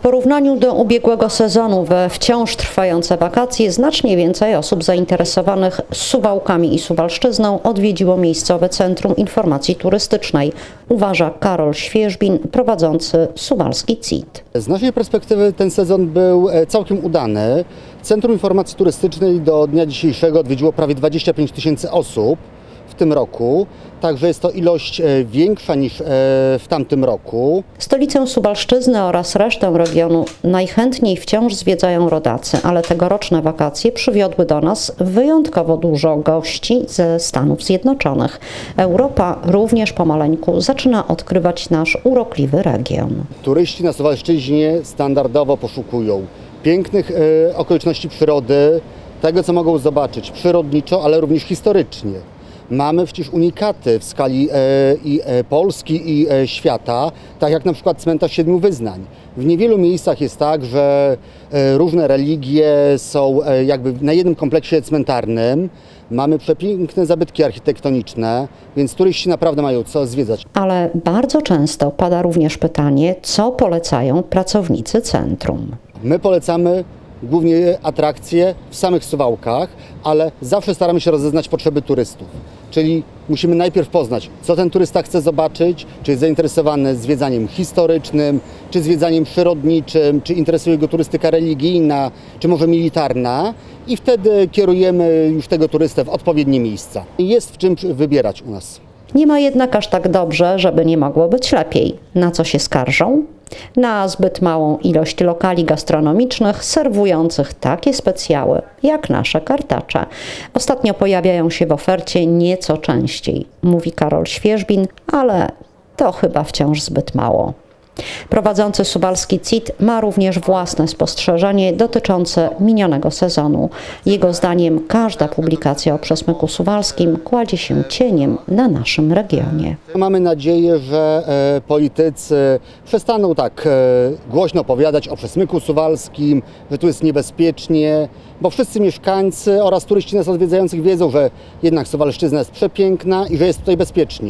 W porównaniu do ubiegłego sezonu we wciąż trwające wakacje znacznie więcej osób zainteresowanych Suwałkami i Suwalszczyzną odwiedziło miejscowe Centrum Informacji Turystycznej, uważa Karol Świeżbin, prowadzący suwalski CIT. Z naszej perspektywy ten sezon był e, całkiem udany. Centrum Informacji Turystycznej do dnia dzisiejszego odwiedziło prawie 25 tysięcy osób w tym roku, także jest to ilość e, większa niż e, w tamtym roku. Stolicę Suwalszczyzny oraz resztę regionu najchętniej wciąż zwiedzają rodacy, ale tegoroczne wakacje przywiodły do nas wyjątkowo dużo gości ze Stanów Zjednoczonych. Europa również pomaleńku zaczyna odkrywać nasz urokliwy region. Turyści na Suwalszczyźnie standardowo poszukują pięknych e, okoliczności przyrody, tego co mogą zobaczyć przyrodniczo, ale również historycznie. Mamy przecież unikaty w skali e, i e, Polski i e, świata, tak jak na przykład cmentarz Siedmiu Wyznań. W niewielu miejscach jest tak, że różne religie są jakby na jednym kompleksie cmentarnym. Mamy przepiękne zabytki architektoniczne, więc turyści naprawdę mają co zwiedzać. Ale bardzo często pada również pytanie, co polecają pracownicy centrum. My polecamy głównie atrakcje w samych Suwałkach, ale zawsze staramy się rozeznać potrzeby turystów. Czyli musimy najpierw poznać, co ten turysta chce zobaczyć, czy jest zainteresowany zwiedzaniem historycznym, czy zwiedzaniem przyrodniczym, czy interesuje go turystyka religijna, czy może militarna i wtedy kierujemy już tego turystę w odpowiednie miejsca. Jest w czym wybierać u nas. Nie ma jednak aż tak dobrze, żeby nie mogło być lepiej. Na co się skarżą? Na zbyt małą ilość lokali gastronomicznych serwujących takie specjały jak nasze kartacze. Ostatnio pojawiają się w ofercie nieco częściej, mówi Karol Świeżbin, ale to chyba wciąż zbyt mało. Prowadzący suwalski CIT ma również własne spostrzeżenie dotyczące minionego sezonu. Jego zdaniem każda publikacja o przesmyku suwalskim kładzie się cieniem na naszym regionie. Mamy nadzieję, że e, politycy przestaną tak e, głośno opowiadać o przesmyku suwalskim, że tu jest niebezpiecznie, bo wszyscy mieszkańcy oraz turyści nas odwiedzających wiedzą, że jednak Suwalszczyzna jest przepiękna i że jest tutaj bezpiecznie.